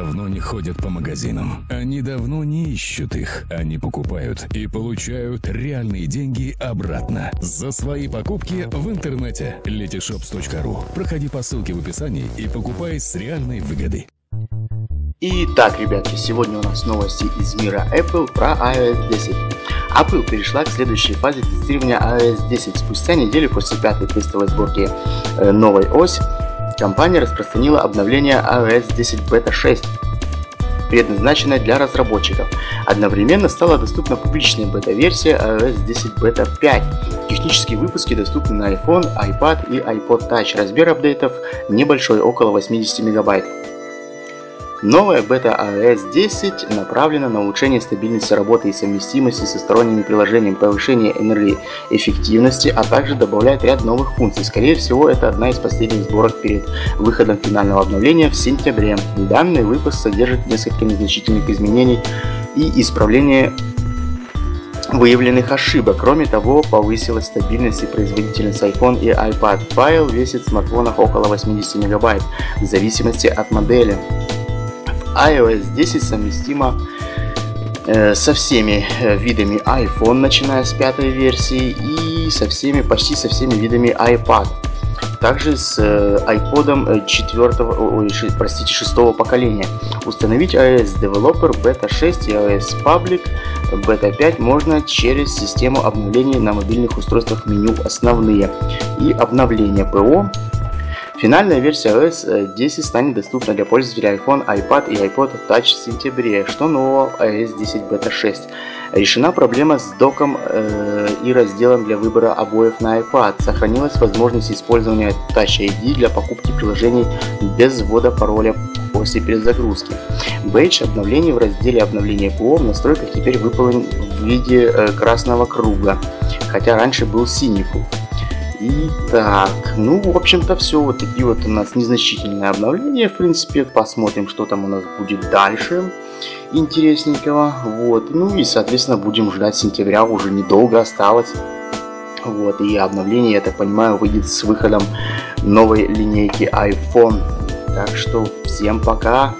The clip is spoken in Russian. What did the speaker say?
давно не ходят по магазинам. Они давно не ищут их. Они покупают и получают реальные деньги обратно. За свои покупки в интернете. letyshops.ru Проходи по ссылке в описании и покупай с реальной выгодой. Итак, ребятки, сегодня у нас новости из мира Apple про iOS 10. Apple перешла к следующей фазе тестирования iOS 10. Спустя неделю после пятой тестовой сборки э, новой ось, компания распространила обновление iOS 10 Beta 6, предназначенное для разработчиков. Одновременно стала доступна публичная бета-версия iOS 10 Beta 5. Технические выпуски доступны на iPhone, iPad и iPod Touch. Размер апдейтов небольшой, около 80 мегабайт. Новая бета iOS 10 направлена на улучшение стабильности работы и совместимости со сторонними приложениями, повышение энергоэффективности, а также добавляет ряд новых функций. Скорее всего, это одна из последних сборок перед выходом финального обновления в сентябре. Данный выпуск содержит несколько незначительных изменений и исправления выявленных ошибок. Кроме того, повысилась стабильность и производительность iPhone и iPad. Файл весит в смартфонах около 80 мегабайт, в зависимости от модели iOS 10 совместима э, со всеми э, видами iPhone, начиная с пятой версии, и со всеми, почти со всеми видами iPad. Также с э, iPod 4, ой, простите, 6 поколения. Установить iOS Developer Beta 6 и iOS Public Beta 5 можно через систему обновлений на мобильных устройствах меню «Основные» и обновления ПО Финальная версия iOS 10 э, станет доступна для пользователей iPhone, iPad и iPod Touch в сентябре. Что нового iOS 10 Beta 6? Решена проблема с доком э, и разделом для выбора обоев на iPad. Сохранилась возможность использования Touch ID для покупки приложений без ввода пароля после перезагрузки. Бейдж обновлений в разделе обновления ПО в настройках теперь выполнен в виде э, красного круга, хотя раньше был синий круг. Итак, ну, в общем-то, все. Вот такие вот у нас незначительные обновления, в принципе. Посмотрим, что там у нас будет дальше интересненького. Вот. Ну и, соответственно, будем ждать сентября. Уже недолго осталось. Вот. И обновление, я так понимаю, выйдет с выходом новой линейки iPhone. Так что всем пока.